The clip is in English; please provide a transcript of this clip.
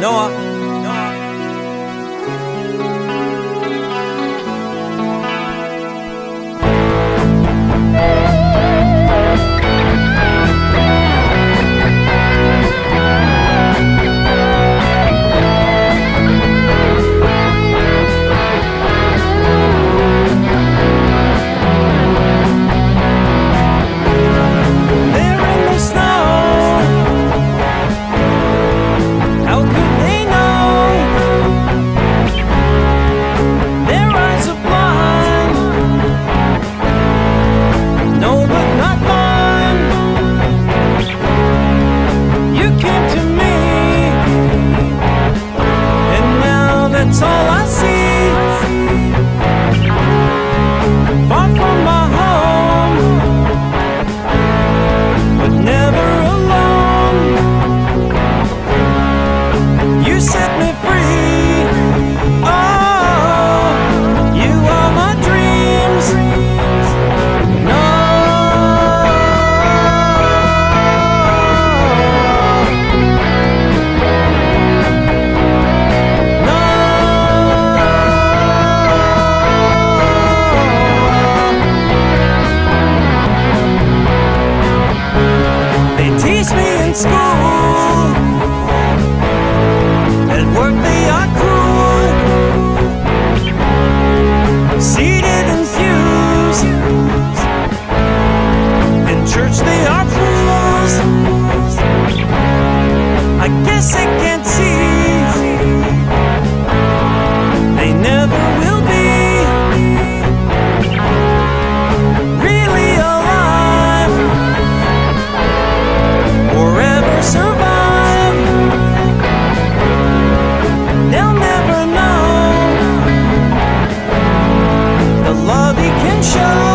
Noah. That's all I sunshine.